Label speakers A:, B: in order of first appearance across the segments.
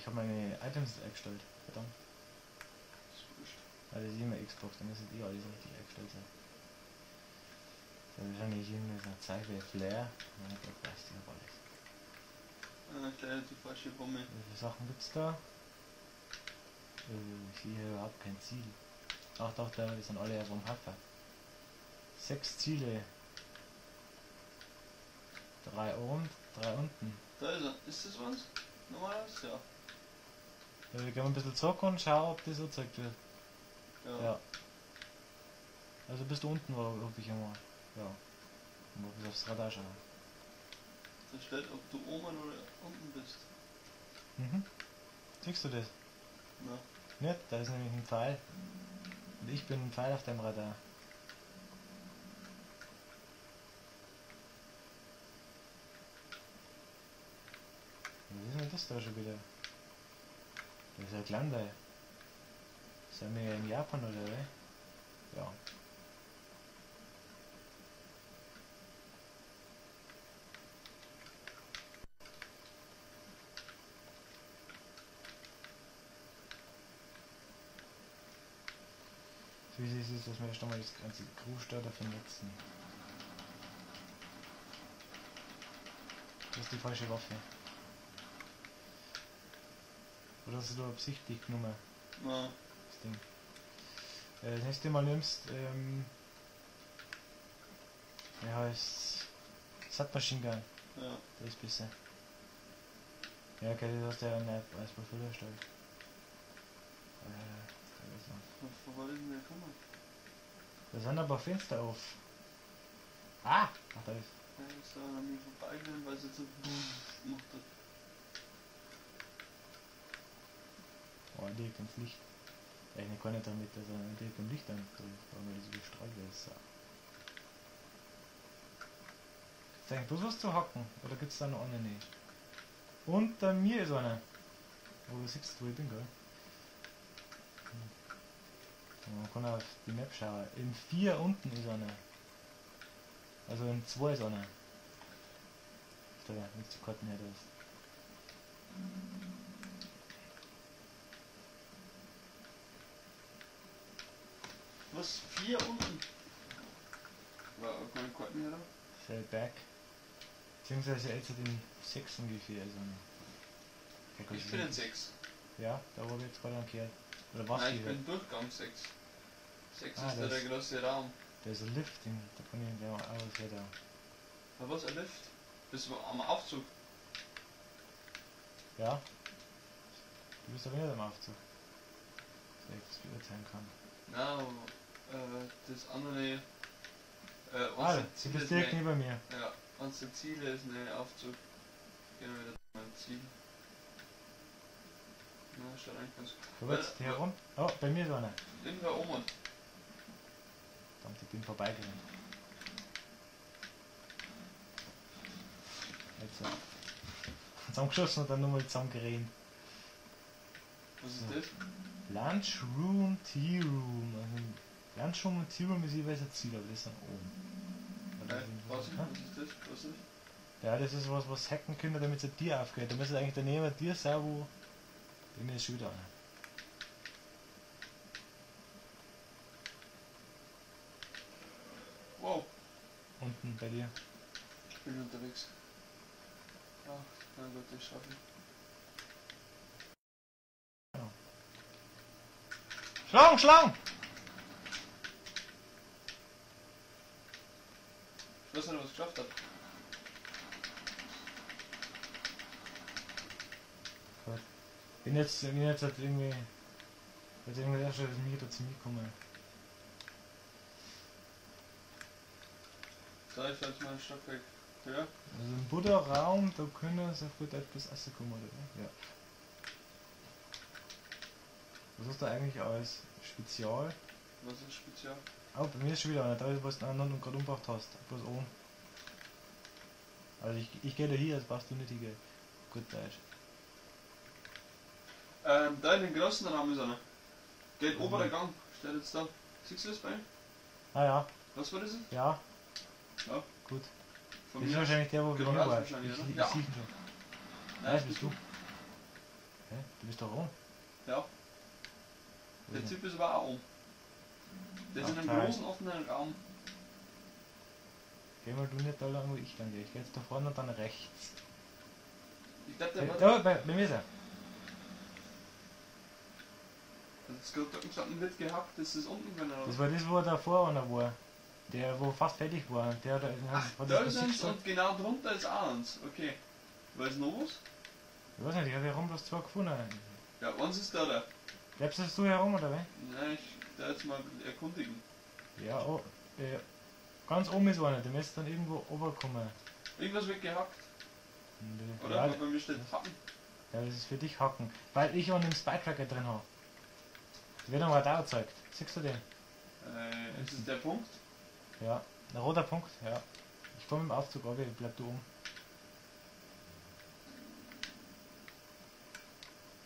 A: ich habe meine Items eingestellt. Verdammt.
B: Ist wurscht.
A: Also das ist immer Xbox, dann müssen die alles richtig eingestellt sein. Da ist wahrscheinlich irgendwie so eine Zeit wie Flair. Gott, weiß ich aber alles.
B: Ah, gleich die falsche Bombe.
A: Wie viele Sachen gibt's da? Äh, ich sehe hier überhaupt kein Ziel. Ach doch, da, sind alle ja vom Hafer. Sechs Ziele. Drei oben, drei unten.
B: Da ist er. Ist das was? Normalerweise? Ja.
A: Wir gehen ein bisschen zurück und schauen, ob das so gezeigt wird.
B: Ja.
A: Ja. Also bist du unten, wo hoffe ich immer. Ja. Und ob ich aufs Radar schauen.
B: Da steht, ob du oben oder unten bist.
A: Mhm. Siehst du das?
B: Na.
A: Nicht? Da ist nämlich ein Pfeil. Und ich bin ein Pfeil auf dem Radar. Was ist denn das da schon wieder? Das ist ja Glandei. Sind wir ja in Japan oder wie? Ja. Wichtig ist, dass wir erst einmal das ganze Crew dafür nutzen. Das ist die falsche Waffe. Oder hast du da absichtlich genommen,
B: Na.
A: das Ding? Äh, das nächste Mal nimmst, ähm, ja, heißt Submachine Gun,
B: Ja.
A: das ist besser. Ja, okay, das hast du ja nicht als Profil erstellt. Äh, ist.
B: Wo wir denn kommen?
A: Da sind aber Fenster auf. Ah! Ach, da ist.
B: Ja, ist da an mir vorbeigegangen, weil es jetzt so gemacht hat.
A: Direkt ins Licht. Ja, ich kann nicht damit, dass er direkt im Licht antrifft, weil das. So. Gibt's eigentlich bloß was zu hacken? Oder gibt's da noch einen? Nee. Unter mir ist einer. Oh, du siehst, wo ich bin, gell? Hm. Man kann auf die Map schauen. In 4 unten ist einer. Also in 2 ist einer. Da, wenn du die Karten her
B: Was? Vier unten? War keine Karten her da?
A: Fell back. Beziehungsweise jetzt in 6 ungefähr. Also Okay,
B: Ich bin in 6.
A: Ja, da wo wir jetzt gerade angehört. Oder was
B: Nein, ich
A: hier?
B: bin Durchgang 6. 6
A: Ah,
B: ist da
A: das-
B: der große Raum.
A: Da ist ein Lift, den, da kann ich ja auch hier da.
B: Was, ein Lift? Bist du am Aufzug?
A: Ja? Du bist aber nicht am Aufzug. Dass ich das beurteilen kann.
B: Nein, äh, das andere. Äh,
A: Ah,
B: Ziel
A: bist
B: ist
A: direkt neben mir.
B: Ja, unser Ziel ist ein Aufzug. Gehen wir wieder zu meinem Ziel. Na, schaut eigentlich ganz
A: Du willst hier herum? Oh, bei mir ist einer.
B: Irgendwo oben.
A: Verdammt, ich bin vorbeigerannt. Jetzt so. Zusammengeschossen und dann nochmal zusammengerannt.
B: Was ist
A: Ja.
B: das?
A: Lunchroom, Tea Room. Also, Lunchroom und Tea Room ist jeweils ein Ziel, aber das sind oben. Oder
B: Nein, was ist, ist das? Was ist
A: Ja, das ist was, was hacken können, damit es ein Tier aufgeht. Da müsste eigentlich daneben ein Tier sein, wo. Bei mir ist schon wieder.
B: Wow,
A: Unten bei dir.
B: ich bin unterwegs. Ach, mein Gott, das schaffe ich.
A: Schlang, Schlang!
B: Ich weiß nicht, was ich geschafft habe.
A: Bin jetzt, bin jetzt halt irgendwie. Jetzt irgendwie erst dass mir dazu mitkommen.
B: So, ich fällt mal ein Stock weg. Ja?
A: Also im Buddha-Raum, da können sie gut etwas essen kommen, oder? Ja. Was hast du eigentlich als Spezial?
B: Was ist speziell?
A: Oh, bei mir ist schon wieder einer, da was du anderen gerade umgebracht hast. Bloß oben. Also ich, ich gehe da hier, das brauchst du nicht hingehen. Gut Deutsch.
B: Ähm, da in den großen Raum ist einer. Der
A: Mhm.
B: obere Gang steht jetzt da. Siehst du das bei ihm?
A: Ah ja,
B: Was war das?
A: ja,
B: Ja.
A: gut.
B: Von
A: Das ist wahrscheinlich der, wo wir
B: Genau,
A: hin
B: das
A: war.
B: wahrscheinlich,
A: Ich, ich,
B: Ja.
A: ich schon.
B: Nein,
A: das bist du. Hä? Du bist doch rum.
B: Ja, der
A: ist
B: Typ ist aber auch um. Der ist in einem großen offenen Raum.
A: Geh mal du nicht da lang, wo ich dann gehe. Ich gehe jetzt da vorne und dann rechts.
B: Ich glaube, der war.
A: da, bei, bei mir ist er.
B: Das gerade gestanden wird gehackt, das ist unten drin oder
A: Das war das, wo er davor einer war. Der, wo fast fertig war. Der, der,
B: Ach,
A: hat
B: da
A: das
B: ist eins und genau drunter ist eins. Okay. Weiß noch was?
A: Ich weiß nicht, ich habe herum bloß zwei gefunden.
B: Ja, eins ist da da.
A: Bleibst du herum oder wie?
B: Nein, ich da jetzt mal erkundigen.
A: Ja, oh, äh, ganz oben ist einer, der müsste dann irgendwo oberkommen.
B: Irgendwas wird gehackt,
A: äh,
B: oder?
A: Ja,
B: bei mir steht Hacken.
A: ja, das ist für dich Hacken. Weil ich einen Spy-Tracker drin habe. Der wird am Radar gezeigt. Siehst du den?
B: Äh, ist es der Punkt?
A: Ja, ein roter Punkt, ja. Ich komme im Aufzug ab, bleib du.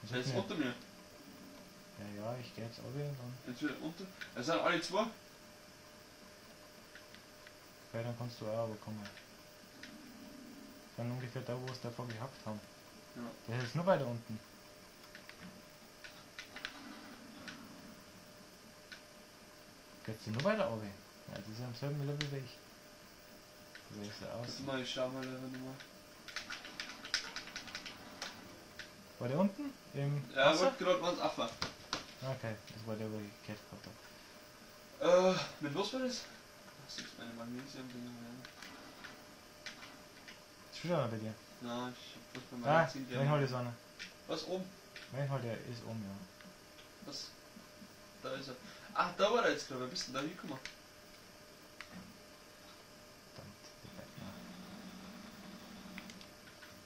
A: Was
B: Der
A: ist
B: unter mir.
A: Ja, ja, ich gehe jetzt ab und dann,
B: Jetzt wieder unter. Es sind alle zwei.
A: okay, dann kannst du auch aber kommen. Dann ungefähr da, wo es davor gehackt haben.
B: Ja.
A: Der ist nur weiter unten. Geht's nur weiter runter? Ja, das ist am selben Level wie ich. So ist er aus.
B: Mal, ich schau mal da nochmal.
A: War der unten? Im
B: Ja,
A: Wasser?
B: wollte gerade mal Affe.
A: Okay, das war der, wo ich gehört habe.
B: Äh, mit was war das? Das ist meine Magnesium-Dinger.
A: Ist schon einer bei dir?
B: Nein, ich hab was bei
A: Ah,
B: Magazin
A: wen hol ist einer?
B: Was oben?
A: Wen hol der ist um, ja.
B: Was? Da ist er. Ach, da war er jetzt, glaube ich. Bist du da hingekommen?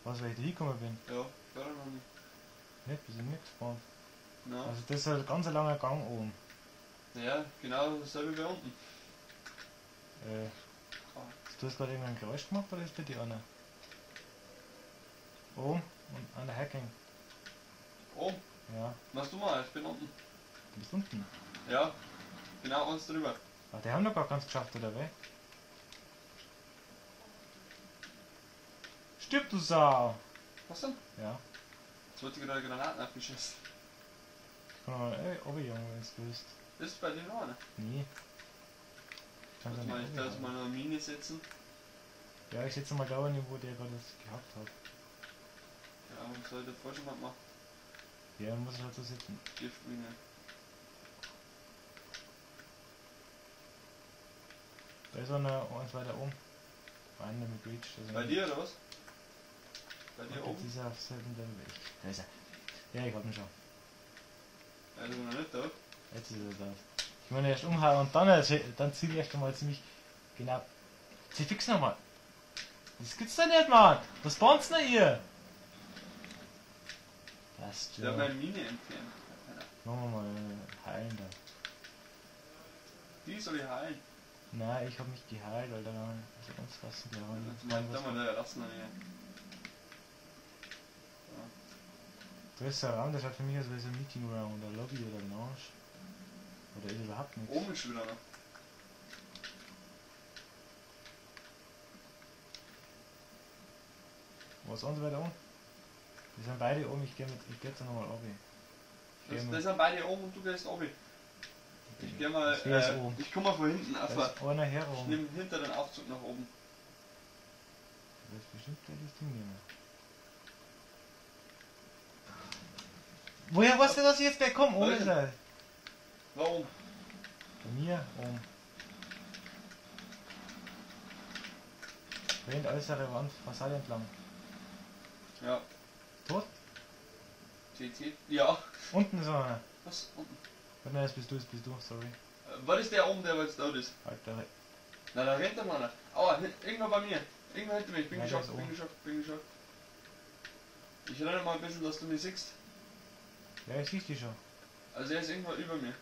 A: Was, weil ich da hingekommen bin?
B: Ja, war er noch nicht.
A: Nicht, wir sind nicht gespawnt.
B: Na,
A: Also das ist ein ganz langer Gang oben.
B: ja, genau dasselbe wie unten.
A: Äh, hast du hast gerade irgendein Geräusch gemacht oder ist bei dir einer? Oben und an der Hacking.
B: Oh,
A: Ja,
B: machst du mal, ich bin unten.
A: du bist unten.
B: Ja, genau eins drüber.
A: Ach, die haben noch gar ganz geschafft, oder wie? Stirb, du Sau!
B: Was denn?
A: Ja,
B: Jetzt wollte ich gerade Granaten abgeschossen.
A: Mal, ey, runterjagen, wenn du willst.
B: Ist bei dir noch einer?
A: Nee. Ich kann
B: Warte mal, ich da jetzt mal eine Mine setzen.
A: Ja, ich setze mal da hin, wo der gerade das gehabt hat.
B: Ja, was soll der vorher schon mal machen?
A: Ja, dann muss ich halt so sitzen.
B: Giftmine.
A: Da ist einer, eins weiter oben. Einer mit Reach.
B: Bei dir oder was? Bei dir oben?
A: dieser auf selben Level. Da ist er. Ja, ich hab ihn schon.
B: Ja, ist aber noch nicht da.
A: Jetzt ist er da. Ich meine erst umhauen und dann, dann zieh ich erst einmal ziemlich genau. Sie fix nochmal. Das gibt's doch nicht, Mann. Was spawnt's denn hier? Das
B: Ich habe
A: ja.
B: meine Mine entfernt. Ja,
A: Machen wir mal heilen da.
B: Die soll ich heilen.
A: Nein, ich hab mich geheilt, waren also ganz fassen gelaufen.
B: Jetzt meint da mal der Rassen an
A: Ist der Raum, der schaut für mich aus wie so ein Meeting Room oder Lobby oder Lounge. Oder ist überhaupt nichts.
B: Oben ist wieder noch.
A: Wo ist uns weiter um? Die sind beide oben, ich geh mit, ich geh jetzt nochmal oben.
B: Das, das sind beide oben und du gehst oben. Ich geh mal,
A: Ich
B: äh,
A: oben.
B: ich komm mal von hinten
A: ist einer
B: Ich nehme hinter den Aufzug nach oben.
A: Du wirst bestimmt gleich das Ding nehmen. Woher weißt du, dass ich jetzt gleich komme?
B: Wohin?
A: ist er.
B: Warum?
A: Bei mir, oben. Rennt äußere Wand, Fassade entlang.
B: Ja.
A: Tot?
B: TT? Ja.
A: Unten ist einer.
B: Was? Unten.
A: Warte mal, jetzt bist du, jetzt bist du, sorry.
B: Äh, Was ist der oben, der jetzt da ist?
A: Alter,
B: Na, da rennt der Mann. Aua, irgendwo bei mir. Irgendwo hinter mir. Ich bin
A: der
B: geschockt, bin geschockt, bin geschockt. Ich renne mal ein bisschen, dass du mich siehst.
A: Ja, ich sehe die schon.
B: Also er ist irgendwo über mir.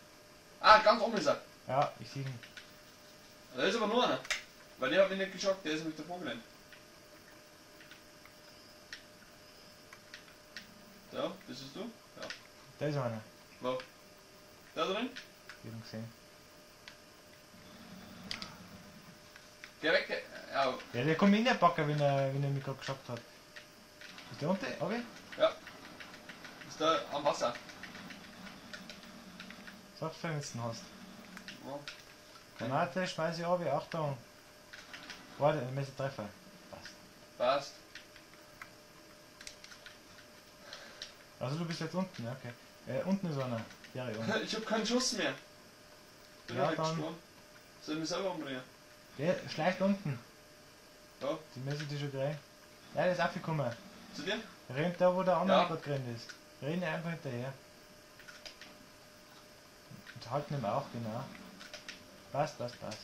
B: Ah, ganz oben ist er.
A: Ja, ich sehe ihn.
B: Da ist aber nur einer. Weil der hat mich nicht geschockt, der ist nämlich davor gerannt. Da, bist du? Ja.
A: Da ist einer.
B: Wo? Da drin?
A: Ich hab ihn gesehen.
B: Geh weg, geh. Ja,
A: Ja, der kommt in der Backe, wenn er, wenn er mich gerade geschockt hat. Ist der unten? Okay?
B: ist da am Wasser.
A: Du hast.
B: Ja.
A: Granate, schmeiß ich ab, Achtung. Warte, ich muss treffen. Passt.
B: Passt.
A: Also du bist jetzt unten, ja, okay. Äh, unten ist einer. Ja, ja.
B: Ich hab keinen Schuss mehr. Bin
A: Ja, dann-.
B: Soll ich mich selber umbringen?
A: Der schleicht unten.
B: Ja.
A: Die müssen die schon kriegen. Ja, der ist abgekommen.
B: Zu dir?
A: Rennt da, wo der andere
B: Ja.
A: gerade gerannt ist. Renn einfach hinterher. Und halten ihm auch, genau. Passt, passt, passt.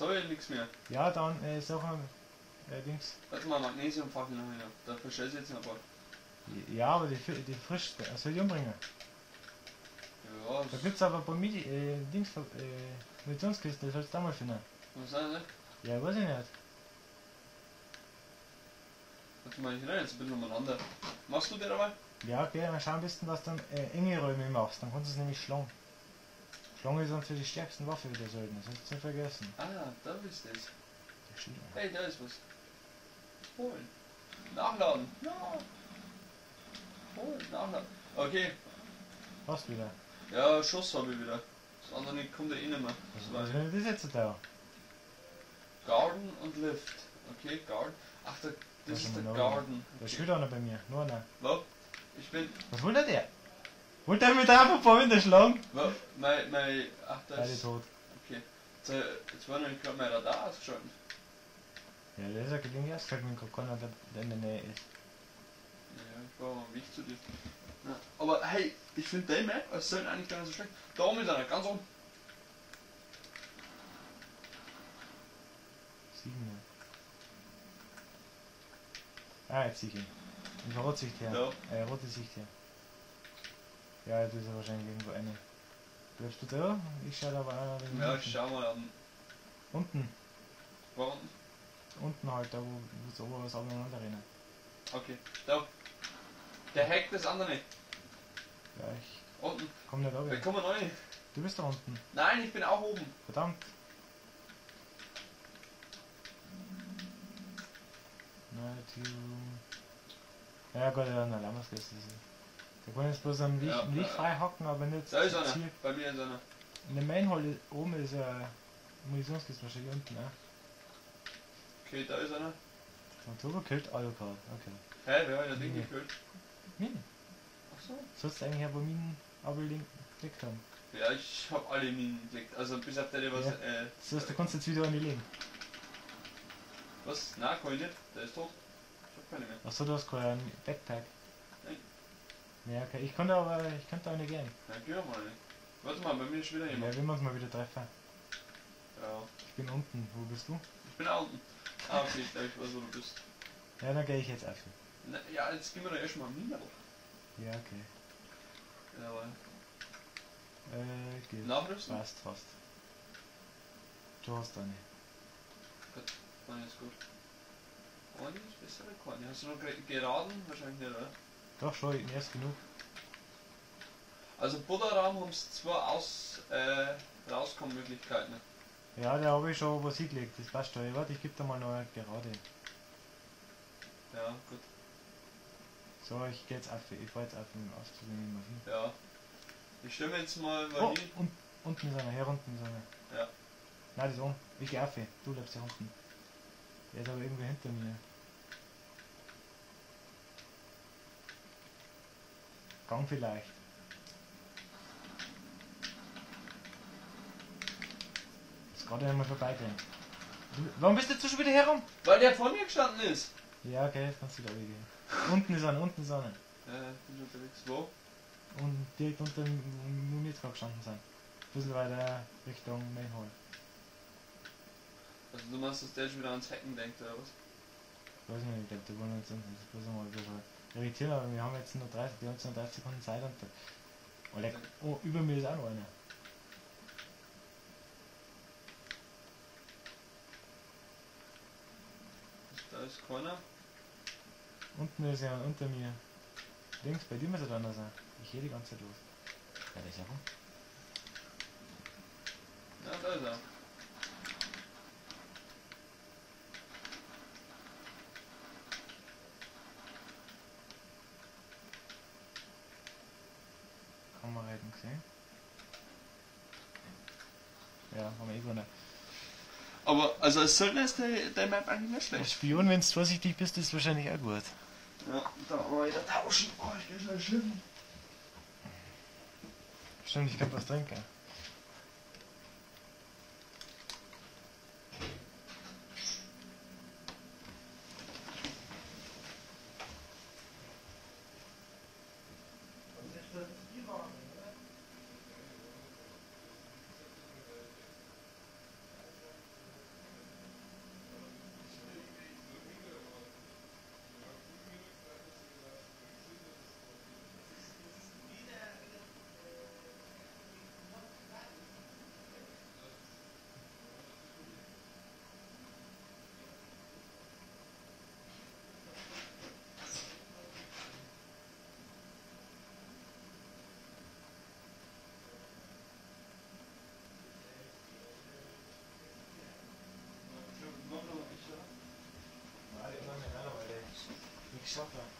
B: Hab ich nichts mehr.
A: Ja, dann äh, Sachen, äh, Dings.
B: Warte mal, Magnesiumfackel noch hin. Da verscheiße ich jetzt noch ein paar.
A: Ja, aber die, die frisch, äh, soll ich umbringen.
B: Ja,
A: Da
B: das
A: gibt's aber bei Midi, äh, Dings, äh, Munitionskisten, das sollst du auch mal finden.
B: was sein, ne?
A: Ja, weiß ich nicht.
B: Warte mal, ich renne jetzt ein bisschen umeinander. Machst du dir dabei?
A: Ja, okay, dann schau am besten, dass du dann äh, enge Räume machst, dann kannst du es nämlich schlagen. Schlange ist dann für die stärksten Waffe wieder Söldner, sonst nicht vergessen.
B: Ah, da ist es.
A: Der Schieber.
B: Hey, da ist was. Holen. Nachladen. Ja. Holen, nachladen. Okay.
A: Passt wieder.
B: Ja, Schuss habe ich wieder. Das andere kommt ja eh nicht mehr. Das
A: Was
B: war
A: ist denn das jetzt da?
B: Garden und Lift. Okay, Garden. Ach, der, das
A: ist
B: der
A: ein
B: Garden.
A: Da spielt einer bei mir, nur einer.
B: Wo? Ich bin.
A: Was will der der? Wollte er mit einfach ein paar Winter schlagen?
B: Wo? Mein, mein. Ach, da
A: Beide
B: ist.
A: tot.
B: Okay. Jetzt, jetzt war nämlich gerade mein Radar ausgeschaltet.
A: Ja, das ist ja gelingt erst, wenn gerade keiner der, der in der Nähe ist.
B: Ja, ich war am Weg zu dir. Ja. Aber hey, ich finde die Map als Söldner eigentlich gar nicht so schlecht. Da oben ist einer, ganz oben.
A: Sieben. ja. Ah, jetzt sehe ich ihn. In der Rotsicht her.
B: Ja.
A: Äh, rote Sicht her. Ja, das ist ja wahrscheinlich irgendwo eine. Bleibst du da? Ich schaue aber einer wegen
B: Ja,
A: unten.
B: schau mal an.
A: Unten.
B: Wo unten?
A: Unten halt, da wo, wo so was aneinander rennen.
B: Okay, da. Der hackt das andere nicht.
A: Ja, ich
B: Unten.
A: komm nicht
B: Wir
A: runter.
B: kommen neu.
A: Du bist da unten.
B: Nein, ich bin auch oben.
A: Verdammt. Ja gut, ja, na, lassen wir es Der kann jetzt bloß am Licht,
B: Ja,
A: Licht frei hacken, aber nicht
B: Da ist einer. Bei mir ist einer.
A: In der Mainhall oben ist eine Munitionskiste wahrscheinlich unten, ne?
B: Okay, da ist einer.
A: Und Turbo killt Alucard, okay.
B: Hä, wer hat das Ding gekillt?
A: Minen.
B: Ach so.
A: Sollst du eigentlich aber Minen abgelegt geklickt haben.
B: Ja, ich hab alle Minen geklickt. Also bis auf der, der was.
A: Ja.
B: Äh,
A: heißt, du kannst jetzt wieder an die legen.
B: was? Na, kann ich nicht. Der ist tot. Keine mehr.
A: Achso, du hast keinen Backpack.
B: Nein.
A: Ja, okay. Ich konnte aber, ich könnte auch nicht gehen.
B: Ja, geh doch mal nicht. Warte mal, bei mir ist wieder
A: Ja,
B: jemand.
A: wenn wir uns mal wieder treffen.
B: Ja.
A: Ich bin unten. Wo bist du?
B: Ich bin unten. Ah, okay, ich glaube, ich weiß, wo du bist.
A: Ja, dann gehe ich jetzt auf.
B: Na, ja, jetzt gehen wir da erstmal Minen.
A: Ja, okay.
B: Jawohl.
A: Äh, geht.
B: Nachrüsten?
A: Fast, fast. Du hast eine.
B: Dann ist gut. Ist bessere Korn. Hast du noch ge- geraden? Wahrscheinlich nicht, oder?
A: Doch, schon, erst genug.
B: Also Buddha-Raum haben es zwar aus äh, Rauskommmöglichkeiten.
A: Ja, da habe ich schon was hingelegt. Das passt schon. Warte, ich gebe dir mal noch eine gerade.
B: Ja, gut.
A: So, ich gehe jetzt auf. Ich fahr jetzt auf den auszunehmen. Mal hin.
B: Ja. Ich mir jetzt mal mal
A: Oh, und, unten ist einer, hier unten ist einer.
B: Ja.
A: Nein, das ist oben. Ich gehe auf. Du bleibst hier unten. Der ist aber irgendwo hinter mir. Gang vielleicht. Ist gerade einmal vorbeigehen. Warum bist du jetzt schon wieder herum?
B: Weil der vor mir gestanden ist.
A: Ja, okay, jetzt kannst du wieder gehen. Unten ist einer, unten ist einer.
B: Äh, bin unterwegs. Wo?
A: Und direkt unter dem, jetzt gerade gestanden sind. Ein bisschen weiter Richtung Main Hall.
B: Also du meinst, dass der schon wieder ans Hacken denkt, oder was?
A: Ich weiß nicht, ich glaube, die wollen uns. Das ist bloß mal ein irritieren, aber wir haben jetzt nur 30, wir haben jetzt nur 30 Sekunden Zeit und. Oh, leck. oh, über mir ist auch noch einer.
B: Da ist keiner.
A: Unten ist ja unter mir. Links, bei dir muss er dann noch sein. Ich gehe die ganze Zeit los. Ja, der ist ja rum.
B: Ja, da ist er. Okay.
A: Ja, haben wir eh gewonnen.
B: Aber also als Söldner ist der, Map eigentlich nicht schlecht.
A: Als Spion, wenn du vorsichtig bist, ist es wahrscheinlich auch gut.
B: Ja, da mal wieder tauschen. Oh, ich geh schnell schlimm.
A: Stimmt, ich kann was trinken. Nein, ich